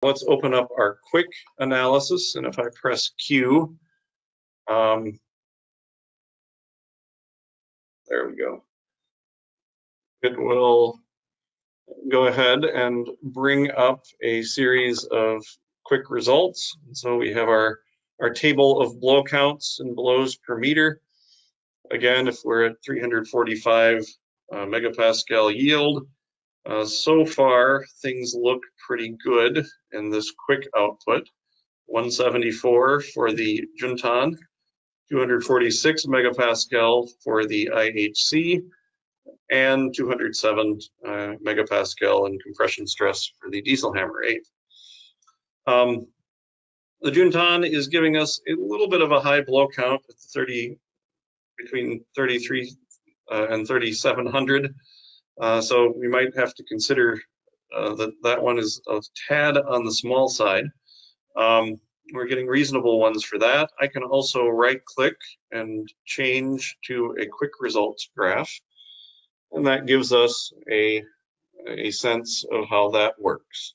Let's open up our quick analysis, and if I press Q, um, there we go. It will go ahead and bring up a series of quick results. So we have our, our table of blow counts and blows per meter. Again, if we're at 345 uh, megapascal yield, uh, so far things look pretty good in this quick output. 174 for the Junttan, 246 megapascal for the IHC, and 207 uh, megapascal in compression stress for the diesel hammer 8. Um, the Junttan is giving us a little bit of a high blow count at 30, between 33 uh, and 3700. Uh, so we might have to consider uh, that that one is a tad on the small side. Um, we're getting reasonable ones for that. I can also right click and change to a quick results graph. And that gives us a, a sense of how that works.